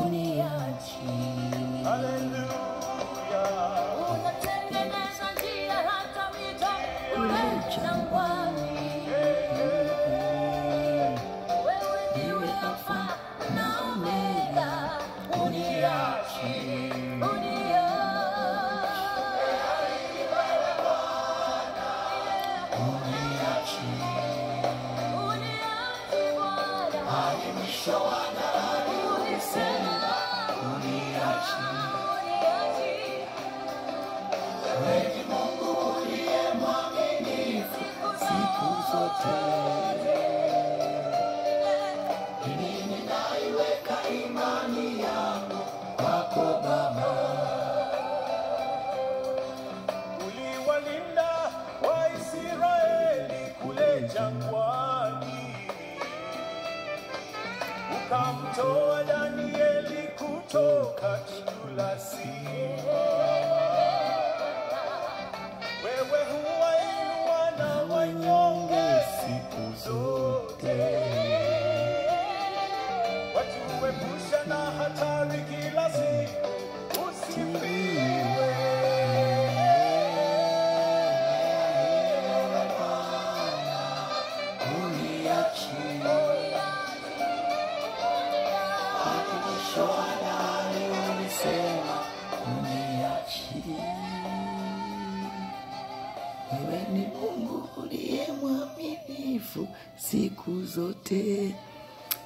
uniachi. Siku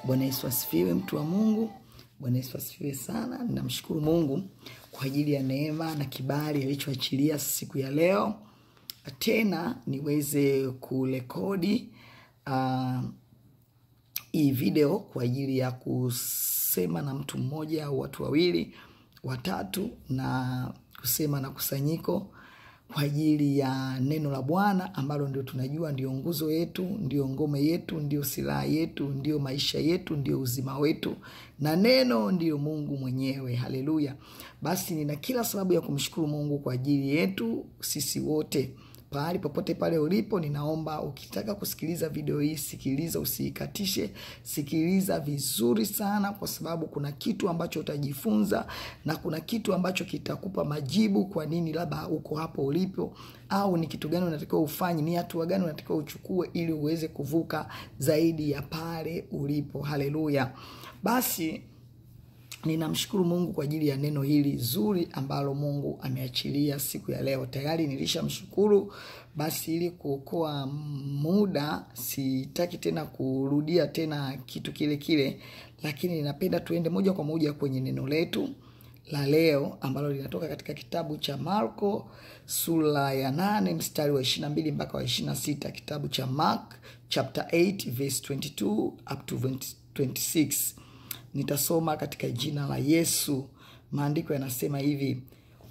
Bwana Yesu asifiwe, mtu wa Mungu. Bwana Yesu asifiwe sana. Ninamshukuru Mungu kwa ajili ya neema na kibali alichoachilia siku ya leo, tena niweze kurekodi uh, hii video kwa ajili ya kusema na mtu mmoja au watu wawili watatu, na kusema na kusanyiko kwa ajili ya neno la Bwana ambalo ndio tunajua ndio nguzo yetu, ndio ngome yetu, ndio silaha yetu, ndio maisha yetu, ndio uzima wetu, na neno ndiyo Mungu mwenyewe. Haleluya! Basi nina kila sababu ya kumshukuru Mungu kwa ajili yetu sisi wote pahali popote pale ulipo, ninaomba ukitaka kusikiliza video hii, sikiliza, usiikatishe, sikiliza vizuri sana, kwa sababu kuna kitu ambacho utajifunza na kuna kitu ambacho kitakupa majibu, kwa nini labda uko hapo ulipo, au ni kitu gani unatakiwa ufanye, ni hatua gani unatakiwa uchukue ili uweze kuvuka zaidi ya pale ulipo. Haleluya! Basi ninamshukuru Mungu kwa ajili ya neno hili zuri ambalo Mungu ameachilia siku ya leo. Tayari nilishamshukuru, basi ili kuokoa muda sitaki tena kurudia tena kitu kile kile, lakini ninapenda tuende moja kwa moja kwenye neno letu la leo ambalo linatoka katika kitabu cha Marko sura ya 8 mstari wa 22 mpaka wa 26, kitabu cha Mark chapter 8 verse 22 up to 26. Nitasoma katika jina la Yesu. Maandiko yanasema hivi: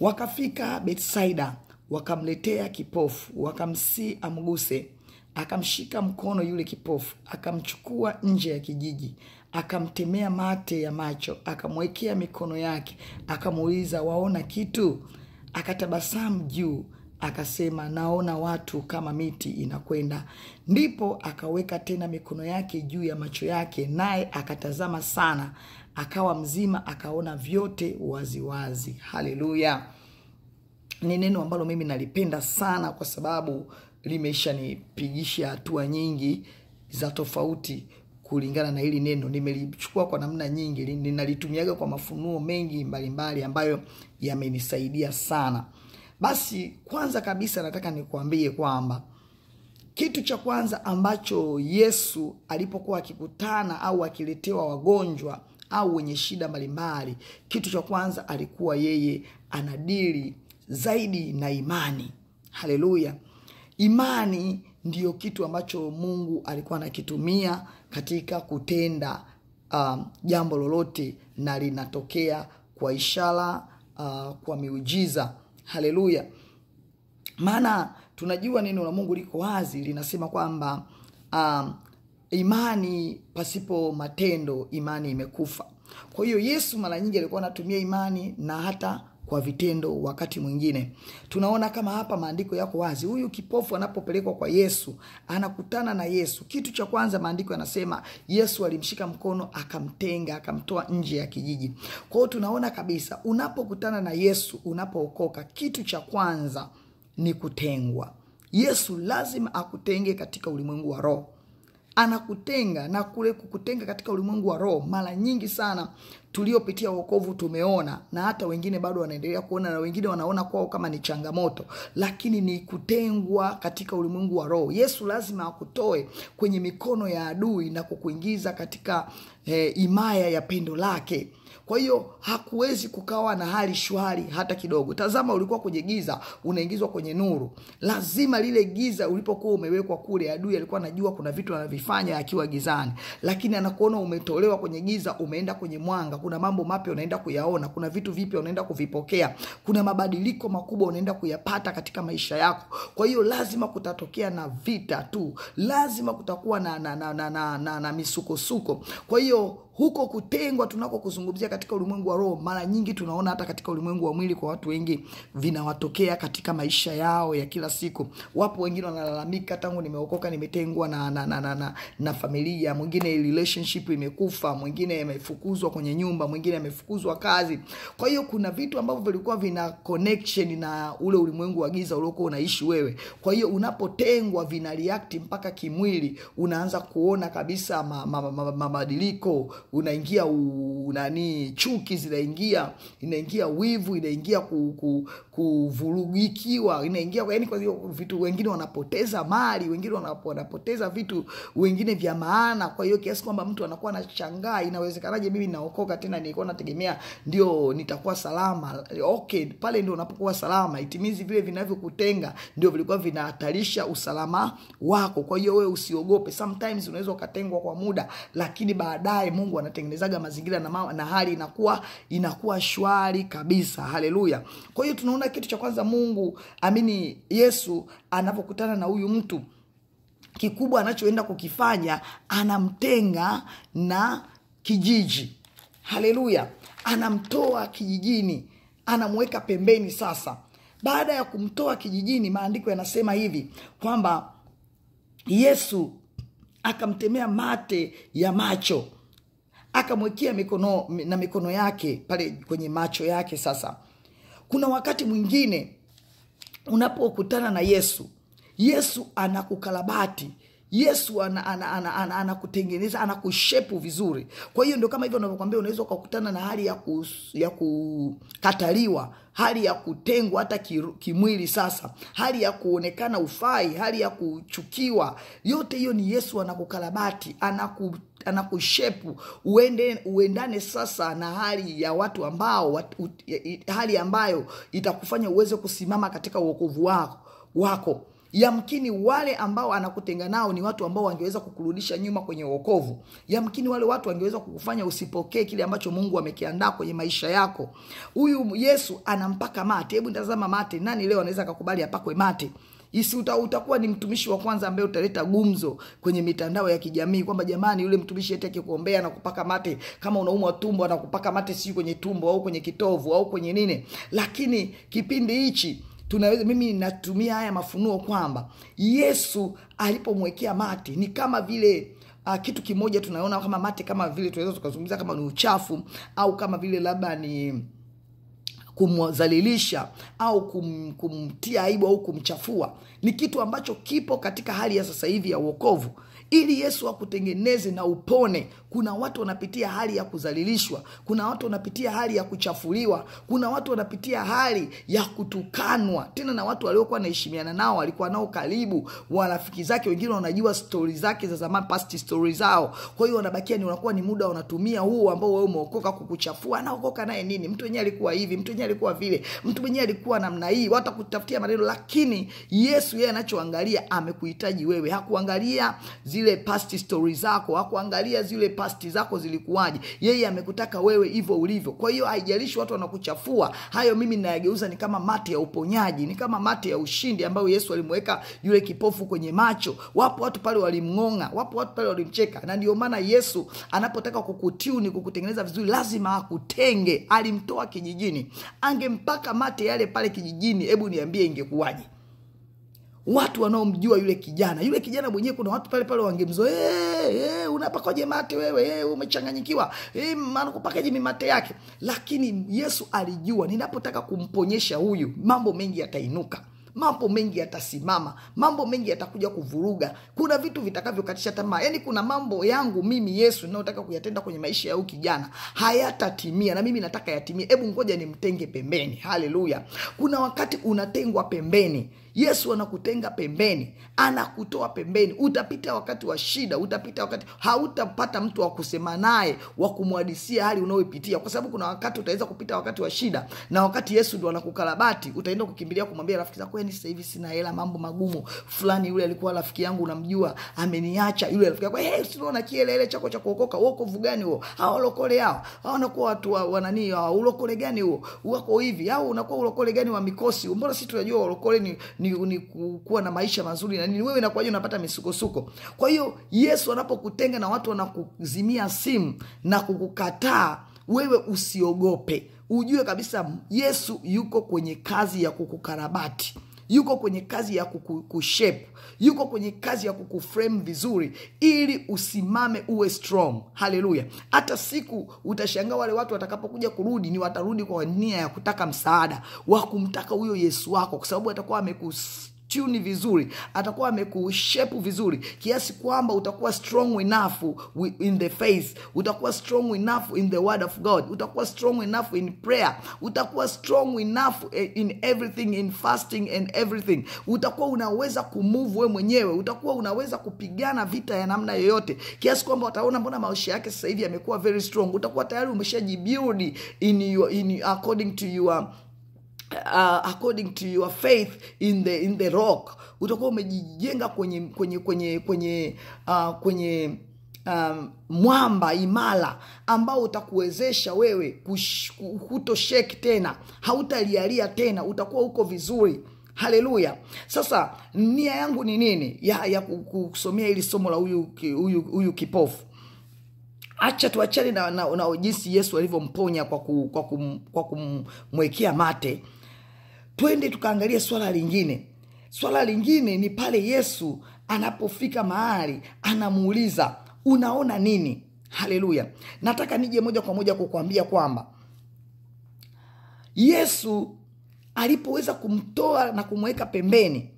wakafika Betsaida, wakamletea kipofu, wakamsi amguse. Akamshika mkono yule kipofu, akamchukua nje ya kijiji, akamtemea mate ya macho, akamwekea mikono yake, akamuuliza, waona kitu? Akatabasamu juu akasema, naona watu kama miti inakwenda. Ndipo akaweka tena mikono yake juu ya macho yake, naye akatazama sana, akawa mzima, akaona vyote waziwazi. Haleluya! Ni neno ambalo mimi nalipenda sana, kwa sababu limeshanipigisha hatua nyingi za tofauti kulingana na hili neno. Nimelichukua kwa namna nyingi, ninalitumiaga kwa mafunuo mengi mbalimbali mbali ambayo yamenisaidia sana. Basi kwanza kabisa nataka nikuambie kwamba kitu cha kwanza ambacho Yesu alipokuwa akikutana au akiletewa wagonjwa au wenye shida mbalimbali, kitu cha kwanza alikuwa yeye anadili zaidi na imani. Haleluya! Imani ndiyo kitu ambacho Mungu alikuwa anakitumia katika kutenda um, jambo lolote na linatokea kwa ishara uh, kwa miujiza. Haleluya! Maana tunajua neno la Mungu liko wazi, linasema kwamba um, imani pasipo matendo, imani imekufa. Kwa hiyo Yesu mara nyingi alikuwa anatumia imani na hata kwa vitendo wakati mwingine. Tunaona kama hapa maandiko yako wazi. Huyu kipofu anapopelekwa kwa yesu anakutana na yesu. Kitu cha kwanza maandiko yanasema yesu alimshika mkono akamtenga akamtoa nje ya kijiji. Kwa hiyo tunaona kabisa unapokutana na yesu unapookoka kitu cha kwanza ni kutengwa. Yesu lazima akutenge katika ulimwengu wa roho anakutenga na kule kukutenga katika ulimwengu wa roho. Mara nyingi sana tuliopitia wokovu tumeona na hata wengine bado wanaendelea kuona na wengine wanaona kwao kama ni changamoto. Lakini ni kutengwa katika ulimwengu wa roho. Yesu lazima akutoe kwenye mikono ya adui na kukuingiza katika eh, imaya ya pendo lake kwa hiyo hakuwezi kukawa na hali shwari hata kidogo. Tazama ulikuwa kwenye giza unaingizwa kwenye nuru. Lazima lile giza ulipokuwa umewekwa kule adui alikuwa anajua kuna vitu anavifanya akiwa gizani. Lakini anakuona umetolewa kwenye giza umeenda kwenye mwanga. Kuna mambo mapya unaenda kuyaona kuna vitu vipya unaenda kuvipokea. Kuna mabadiliko makubwa unaenda kuyapata katika maisha yako. Kwa hiyo lazima kutatokea na vita tu. Lazima kutakuwa na, na, na, na, na, na, na misukosuko. Kwa hiyo huko kutengwa tunako kuzungumzia katika ulimwengu wa roho mara nyingi tunaona hata katika ulimwengu wa mwili kwa watu wengi vinawatokea katika maisha yao ya kila siku. Wapo wengine wanalalamika tangu nimeokoka nimetengwa na, na, na, na, na, na familia mwingine relationship imekufa mwingine amefukuzwa kwenye nyumba mwingine amefukuzwa kazi. Kwa hiyo kuna vitu ambavyo vilikuwa vina connection na ule ulimwengu wa giza uliokuwa unaishi wewe. Kwa hiyo unapotengwa vina react mpaka kimwili unaanza kuona kabisa mabadiliko ma, ma, ma, mabadiliko unaingia u- nani chuki zinaingia inaingia wivu inaingia ku, ku, inaingia yani kwa vitu wengine wanapoteza mali wengine wanapoteza vitu wengine vya maana. Kwa hiyo kiasi kwamba mtu anakuwa anashangaa inawezekanaje mimi naokoka tena nilikuwa nategemea ndio nitakuwa salama? Okay pale ndio unapokuwa salama itimizi vile vinavyokutenga ndio vilikuwa vinahatarisha usalama wako. Kwa hiyo wewe usiogope. Sometimes unaweza ukatengwa kwa muda lakini baadaye mungu anatengenezaga mazingira na, na hali inakuwa inakuwa shwari kabisa. Haleluya. Kwa hiyo tunaona kitu cha kwanza mungu amini yesu anapokutana na huyu mtu kikubwa anachoenda kukifanya anamtenga na kijiji. Haleluya. Anamtoa kijijini. Anamweka pembeni sasa. Baada ya kumtoa kijijini maandiko yanasema hivi kwamba yesu akamtemea mate ya macho akamwekea mikono na mikono yake pale kwenye macho yake. Sasa kuna wakati mwingine unapokutana na yesu yesu anakukarabati yesu anakutengeneza ana, ana, ana, ana anakushepu vizuri. Kwa hiyo ndio kama hivyo unavyokwambia unaweza ukakutana na hali ya, ku, ya kukataliwa hali ya kutengwa hata kimwili sasa hali ya kuonekana ufai hali ya kuchukiwa. Yote hiyo ni yesu anakukarabati anaku anakushepu uende uendane sasa na hali ya watu ambao wat, ut, hali ambayo itakufanya uweze kusimama katika uokovu wako wako. Yamkini wale ambao anakutenga nao ni watu ambao wangeweza kukurudisha nyuma kwenye uokovu yamkini wale watu wangeweza kukufanya usipokee kile ambacho mungu amekiandaa kwenye maisha yako. Huyu yesu anampaka mate. Hebu tazama mate. Nani leo anaweza akakubali apakwe mate isi uta, utakuwa ni mtumishi wa kwanza ambaye utaleta gumzo kwenye mitandao ya kijamii kwamba jamani yule mtumishi eti akikuombea na kupaka mate kama unaumwa tumbo na kupaka mate sijui kwenye tumbo au kwenye kitovu au kwenye nini. Lakini kipindi hichi tunaweza mimi natumia haya mafunuo kwamba yesu alipomwekea mate ni kama vile uh, kitu kimoja tunaona kama mate kama vile tunaweza tukazungumza kama ni uchafu au kama vile labda ni kumdhalilisha au kum, kumtia aibu au kumchafua ni kitu ambacho kipo katika hali ya sasa hivi ya uokovu ili yesu akutengeneze na upone kuna watu wanapitia hali ya kudhalilishwa kuna watu wanapitia hali ya kuchafuliwa kuna watu wanapitia hali ya kutukanwa. Tena na watu waliokuwa wanaheshimiana nao walikuwa nao karibu warafiki zake wengine wanajua stori zake za zamani past stori zao. Kwa hiyo wanabakia ni unakuwa ni muda wanatumia huo ambao wewe umeokoka kukuchafua. Anaokoka naye nini? Mtu wenyewe alikuwa hivi mtu wenyewe alikuwa vile mtu mwenyewe alikuwa namna hii. Watakutafutia maneno lakini yesu yeye anachoangalia amekuhitaji wewe. Hakuangalia zile past stori zako hakuangalia zile past pasti zako zilikuwaje. Yeye amekutaka wewe hivyo ulivyo. Kwa hiyo haijalishi watu wanakuchafua hayo mimi nayageuza ni kama mate ya uponyaji ni kama mate ya ushindi ambayo yesu alimweka yule kipofu kwenye macho. Wapo watu pale walimng'ong'a wapo watu pale walimcheka. Na ndio maana yesu anapotaka kukutiuni kukutengeneza vizuri lazima akutenge. Alimtoa kijijini. Angempaka mate yale pale kijijini hebu niambie ingekuwaje watu wanaomjua yule kijana. Yule kijana mwenyewe kuna watu pale pale wangemzoa hey, hey, unapakaje mate wewe? Hey, umechanganyikiwa. Hey, mimate yake? Lakini yesu alijua ninapotaka kumponyesha huyu mambo mengi yatainuka. Mambo mengi yatasimama. Mambo mengi yatakuja kuvuruga. Kuna vitu vitakavyokatisha tamaa. Yani kuna mambo yangu mimi yesu inayotaka kuyatenda kwenye maisha ya huyu kijana hayatatimia na mimi nataka yatimie. Hebu ngoja nimtenge pembeni. Haleluya. Kuna wakati unatengwa pembeni yesu anakutenga pembeni anakutoa pembeni. Utapita wakati wa shida utapita wakati hautapata mtu wa kusema naye wa kumwadisia hali unayoipitia. Kwa sababu kuna wakati utaweza kupita wakati wa shida na wakati yesu ndo anakukarabati utaenda kukimbilia kumwambia rafiki zako yani sasa hivi sina hela mambo magumu. Fulani yule alikuwa rafiki yangu unamjua ameniacha. Yule rafiki yako hey, unaona kielele chako cha kuokoka? Uokovu gani huo? Hawalokole hao? Hawana wanakuwa watu wa, wanani, ulokole gani huo? Wako hivi au unakuwa ulokole gani wa mikosi mbona sisi tunajua ulokole ni, ni, ni ni kuwa na maisha mazuri na nini wewe inakuwaje unapata misukosuko? Kwa hiyo yesu anapokutenga na watu wanakuzimia simu na kukukataa wewe usiogope. Ujue kabisa yesu yuko kwenye kazi ya kukukarabati yuko kwenye kazi ya kukushape yuko kwenye kazi ya kukuframe vizuri ili usimame uwe strong. Haleluya hata siku utashangaa wale watu watakapokuja kurudi ni watarudi kwa nia ya kutaka msaada wa kumtaka huyo yesu wako kwa sababu atakuwa amekus tuni vizuri atakuwa amekushepu vizuri kiasi kwamba utakuwa strong enough in the face. Utakuwa strong enough in the word of god. Utakuwa strong enough in prayer. Utakuwa strong enough eh, in everything in fasting and everything. Utakuwa unaweza kumove we mwenyewe. Utakuwa unaweza kupigana vita ya namna yoyote. Kiasi kwamba utaona mbona maisha yake sasa hivi yamekuwa very strong. Utakuwa tayari umeshajibuild in your, in according to your uh, according to your faith in the in the rock. Utakuwa umejijenga kwenye kwenye kwenye kwenye uh, kwenye um, mwamba imara ambao utakuwezesha wewe kutosheki tena. Hautalialia tena. Utakuwa huko vizuri. Haleluya. Sasa nia yangu ni nini? Ya, ya kusomea hili somo la huyu huyu huyu kipofu. Acha tuachane na, na, na jinsi yesu alivyomponya kwa, ku, kwa, kum, kwa kumwekea mate twende tukaangalia swala lingine. Swala lingine ni pale yesu anapofika mahali anamuuliza unaona nini? Haleluya. Nataka nije moja kwa moja kukwambia kwamba yesu alipoweza kumtoa na kumweka pembeni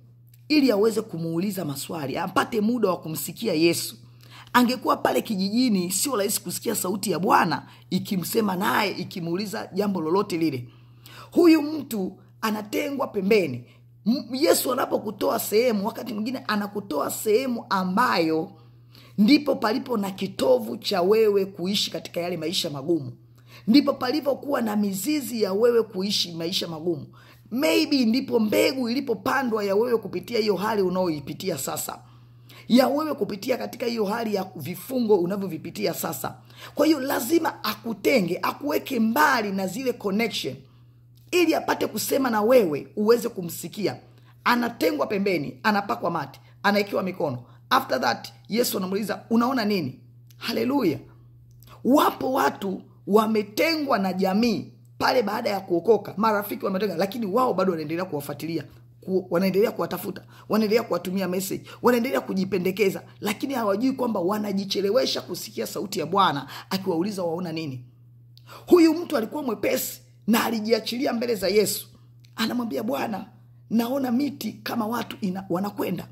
ili aweze kumuuliza maswali apate muda wa kumsikia yesu. Angekuwa pale kijijini sio rahisi kusikia sauti ya bwana ikimsema naye ikimuuliza jambo lolote lile. Huyu mtu anatengwa pembeni. Yesu anapokutoa sehemu wakati mwingine anakutoa sehemu ambayo ndipo palipo na kitovu cha wewe kuishi katika yale maisha magumu. Ndipo palipokuwa na mizizi ya wewe kuishi maisha magumu. Maybe ndipo mbegu ilipopandwa ya wewe kupitia hiyo hali unaoipitia sasa. Ya wewe kupitia katika hiyo hali ya vifungo unavyovipitia sasa. Kwa hiyo lazima akutenge akuweke mbali na zile connection ili apate kusema na wewe uweze kumsikia. Anatengwa pembeni anapakwa mate anaekiwa mikono. After that yesu anamuuliza unaona nini? Haleluya. Wapo watu wametengwa na jamii pale baada ya kuokoka. Marafiki wametenga lakini wao bado wanaendelea kuwafuatilia ku, wanaendelea kuwatafuta wanaendelea kuwatumia message wanaendelea kujipendekeza lakini hawajui kwamba wanajichelewesha kusikia sauti ya bwana akiwauliza waona nini. Huyu mtu alikuwa mwepesi na alijiachilia mbele za yesu. Anamwambia bwana naona miti kama watu ina, wanakwenda.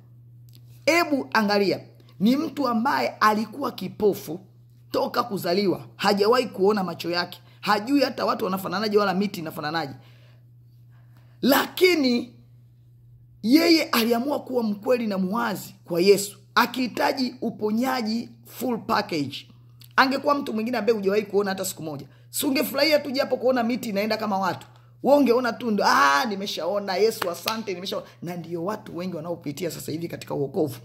Ebu angalia ni mtu ambaye alikuwa kipofu toka kuzaliwa hajawahi kuona macho yake hajui hata watu wanafananaje wala miti inafananaje. Lakini yeye aliamua kuwa mkweli na muwazi kwa yesu akihitaji uponyaji full package. Angekuwa mtu mwingine ambaye hujawahi kuona hata siku moja si tu japo kuona miti inaenda kama watu wongeona ungeona tu ndo ah, nimeshaona yesu asante nimeshaona. Na ndio watu wengi wanaopitia sasa hivi katika uokovu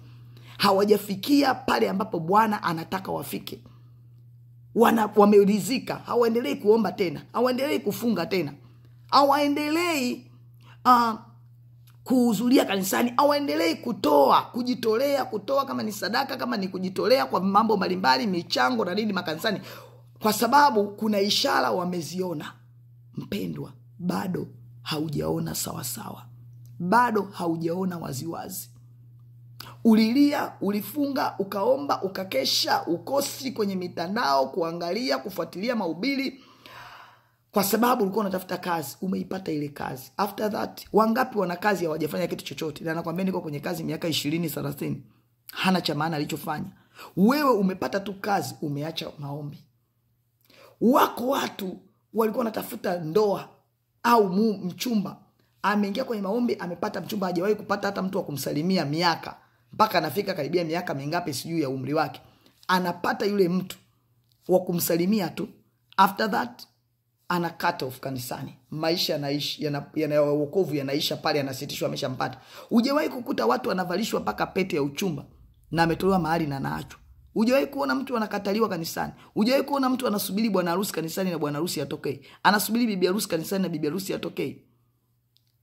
hawajafikia pale ambapo bwana anataka wafike. Wana wameridhika hawaendelei kuomba tena hawaendelei kufunga tena. Hawaendelei uh, kuhudhuria kanisani hawaendelei kutoa kujitolea kutoa kama ni sadaka kama ni kujitolea kwa mambo mbalimbali michango na nini makanisani kwa sababu kuna ishara wameziona. Mpendwa bado haujaona sawasawa. Bado haujaona waziwazi. Ulilia ulifunga ukaomba ukakesha ukosi kwenye mitandao kuangalia kufuatilia mahubiri. Kwa sababu ulikuwa unatafuta kazi umeipata ile kazi. After that wangapi wana kazi hawajafanya kitu chochote? Na nakwambia niko kwenye kazi miaka ishirini thelathini. Hana cha maana alichofanya. Wewe umepata tu kazi umeacha maombi wako watu walikuwa wanatafuta ndoa au mu, mchumba. Ameingia kwenye maombi amepata mchumba hajawahi kupata hata mtu wa kumsalimia miaka. Mpaka anafika karibia miaka mingapi sijui ya umri wake. Anapata yule mtu wa kumsalimia tu. After that ana cut off kanisani. Maisha yanaishi yana, yana wokovu yanaisha pale anasitishwa, ameshampata. Hujawahi kukuta watu wanavalishwa mpaka pete ya uchumba na ametolewa mahali na naachwa hujawahi kuona mtu anakataliwa kanisani? Hujawahi kuona mtu anasubiri bwana harusi kanisani na bwana harusi atokei anasubiri bibi harusi kanisani na bibi harusi atokei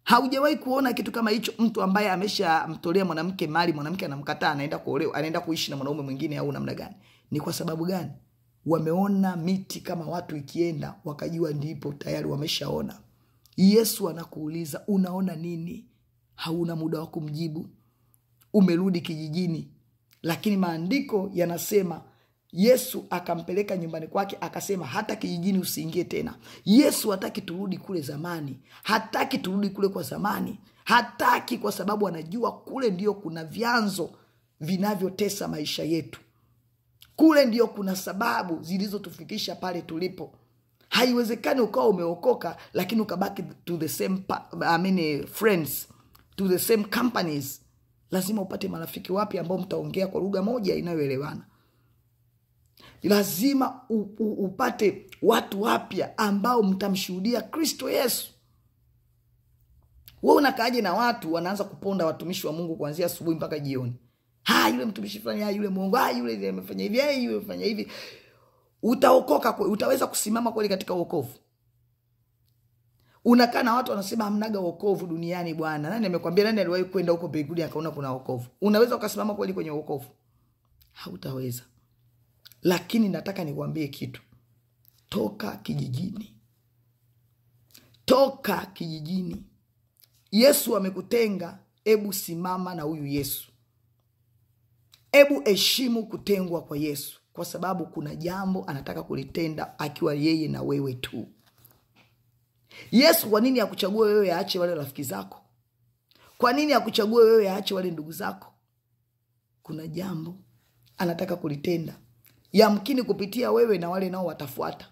haujawahi kuona kitu kama hicho mtu ambaye ameshamtolea mwanamke mali mwanamke anamkataa anaenda kuolewa anaenda kuishi na mwanaume mwingine au namna gani? Ni kwa sababu gani? Wameona miti kama watu ikienda wakajua ndipo tayari wameshaona. Yesu anakuuliza unaona nini? Hauna muda wa kumjibu. Umerudi kijijini lakini maandiko yanasema yesu akampeleka nyumbani kwake akasema hata kijijini usiingie tena. Yesu hataki turudi kule zamani hataki turudi kule kwa zamani hataki kwa sababu anajua kule ndio kuna vyanzo vinavyotesa maisha yetu. Kule ndio kuna sababu zilizotufikisha pale tulipo. Haiwezekani ukawa umeokoka lakini ukabaki to the same I mean, friends to the same companies lazima upate marafiki wapya ambao mtaongea kwa lugha moja inayoelewana. Lazima u, u, upate watu wapya ambao mtamshuhudia kristo yesu. We unakaaje na watu wanaanza kuponda watumishi wa mungu kuanzia asubuhi mpaka jioni? Ha yule mtumishi fulani ha yule mungu ha yule amefanya hivi ha yule amefanya hivi. Utaokoka utaweza kusimama kweli katika uokovu unakaa na watu wanasema hamnaga wokovu duniani bwana. Nani amekwambia? Nani aliwahi kwenda huko mbinguni akaona kuna wokovu? Unaweza ukasimama kweli kwenye wokovu? Hautaweza. Lakini nataka nikwambie kitu. Toka kijijini. Toka kijijini. Yesu amekutenga. Ebu simama na huyu yesu. Ebu heshimu kutengwa kwa yesu. Kwa sababu kuna jambo anataka kulitenda akiwa yeye na wewe tu yesu kwa nini akuchague wewe aache wale rafiki zako? Kwa nini akuchague wewe aache wale ndugu zako? Kuna jambo anataka kulitenda. Yamkini kupitia wewe na wale nao watafuata.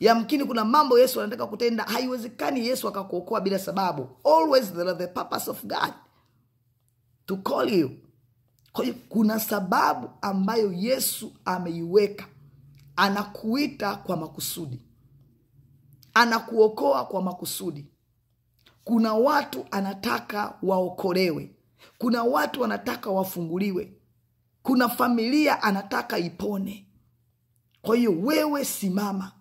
Yamkini kuna mambo yesu anataka kutenda. Haiwezekani yesu akakuokoa bila sababu. Always there are the purpose of god. To call you. Kwa hiyo kuna sababu ambayo yesu ameiweka. Anakuita kwa makusudi anakuokoa kwa makusudi. Kuna watu anataka waokolewe. Kuna watu anataka wafunguliwe. Kuna familia anataka ipone. Kwa hiyo wewe simama.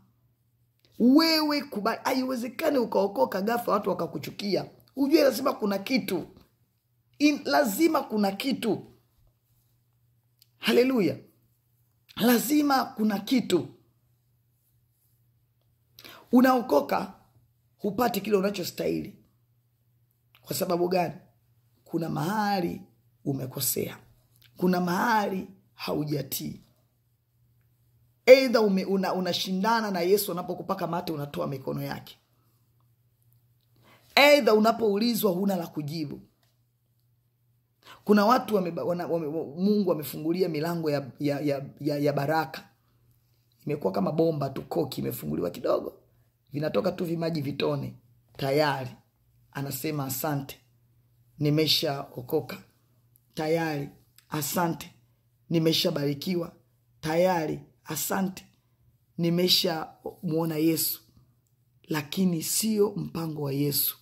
Wewe kubali haiwezekani ukaokoka gafa watu wakakuchukia. Hujue lazima kuna kitu. In, lazima kuna kitu. Haleluya. Lazima kuna kitu unaokoka hupati kile unachostahili. Kwa sababu gani? Kuna mahali umekosea. Kuna mahali haujatii. Eidha unashindana una na yesu anapokupaka mate unatoa mikono yake. Eidha unapoulizwa huna la kujibu. Kuna watu wame, wana, wame, mungu amefungulia milango ya, ya, ya, ya, ya baraka. Imekuwa kama bomba tu koki imefunguliwa kidogo vinatoka tu vimaji vitone tayari. Anasema asante. Nimeshaokoka tayari asante. Nimeshabarikiwa tayari asante. Nimeshamwona yesu. Lakini sio mpango wa yesu.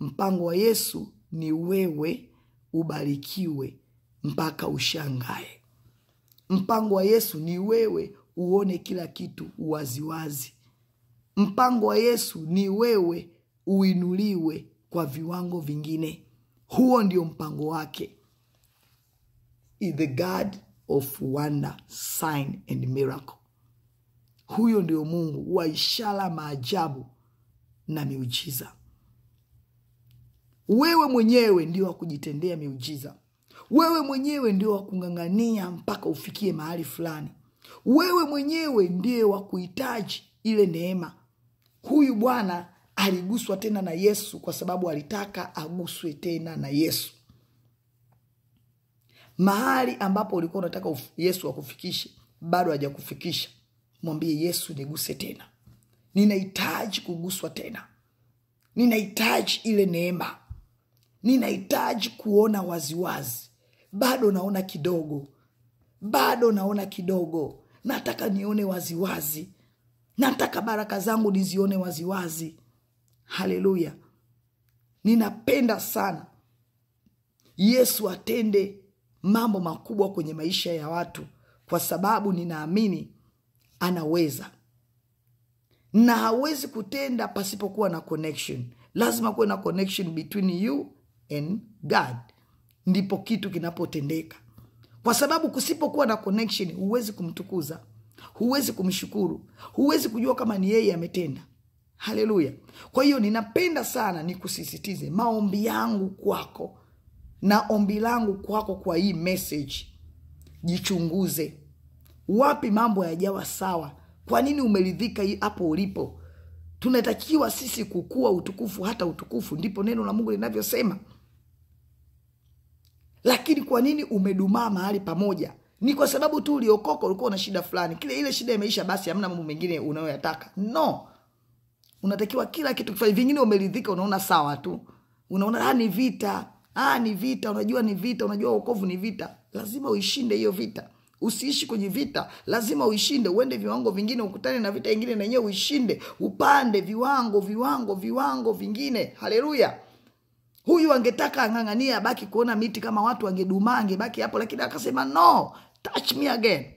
Mpango wa yesu ni wewe ubarikiwe mpaka ushangae. Mpango wa yesu ni wewe uone kila kitu waziwazi mpango wa yesu ni wewe uinuliwe kwa viwango vingine. Huo ndio mpango wake. The god of wonder sign and miracle. Huyo ndio mungu wa ishara maajabu na miujiza. Wewe mwenyewe ndio wa kujitendea miujiza. Wewe mwenyewe ndio wa kung'ang'ania mpaka ufikie mahali fulani. Wewe mwenyewe ndiye wa kuhitaji ile neema huyu bwana aliguswa tena na yesu kwa sababu alitaka aguswe tena na yesu. Mahali ambapo ulikuwa unataka yesu akufikishe bado hajakufikisha mwambie yesu niguse tena. Ninahitaji kuguswa tena. Ninahitaji ile neema. Ninahitaji kuona waziwazi. Bado naona kidogo. Bado naona kidogo. Nataka nione waziwazi nataka baraka zangu nizione waziwazi. Haleluya. Ninapenda sana yesu atende mambo makubwa kwenye maisha ya watu kwa sababu ninaamini anaweza. Na hawezi kutenda pasipokuwa na connection. Lazima kuwe na connection between you and god. Ndipo kitu kinapotendeka. Kwa sababu kusipokuwa na connection huwezi kumtukuza huwezi kumshukuru. Huwezi kujua kama ni yeye ametenda. Haleluya. Kwa hiyo ninapenda sana nikusisitize maombi yangu kwako na ombi langu kwako kwa hii message. Jichunguze. Wapi mambo yajawa sawa? Kwa nini umeridhika hapo ulipo? Tunatakiwa sisi kukua utukufu hata utukufu. Ndipo neno la mungu linavyosema. Lakini kwa nini umedumaa mahali pamoja ni kwa sababu tu uliokoka ulikuwa una shida fulani. Kile ile shida imeisha basi hamna mambo mengine unayoyataka. No. Unatakiwa kila kitu kifanye. Vingine umeridhika unaona sawa tu. Unaona ah, ni vita. Ah, ni vita. Unajua ni vita. Unajua wokovu ni vita. Lazima uishinde hiyo vita. Usiishi kwenye vita. Lazima uishinde. Uende viwango vingine ukutane na vita ingine na yenyewe uishinde. Upande viwango viwango viwango vingine. Haleluya. Huyu angetaka ang'ang'ania abaki kuona miti kama watu angedumaa angebaki hapo lakini akasema no touch me again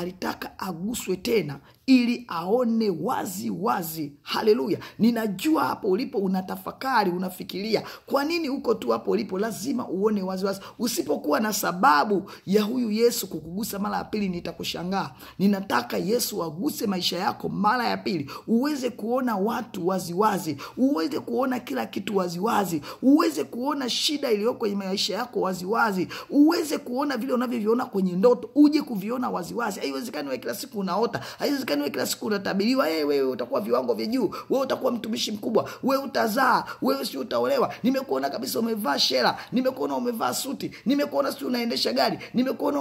alitaka aguswe tena ili aone wazi wazi. Haleluya. Ninajua hapo ulipo unatafakari unafikiria kwa nini huko tu hapo ulipo? Lazima uone wazi wazi. Usipokuwa na sababu ya huyu yesu kukugusa mara ya pili nitakushangaa. Ninataka yesu aguse maisha yako mara ya pili. Uweze kuona watu waziwazi wazi. uweze kuona kila kitu waziwazi wazi. uweze kuona shida iliyoko kwenye maisha yako waziwazi wazi. uweze kuona vile unavyoviona kwenye ndoto. Uje kuviona waziwazi haiwezekani we kila siku unaota haiwezekani we kila siku unatabiriwa hey, wewe utakuwa viwango vya juu wewe utakuwa mtumishi mkubwa wewe utazaa wewe si utaolewa. Nimekuona kabisa umevaa shera nimekuona umevaa suti nimekuona si unaendesha gari nimekuona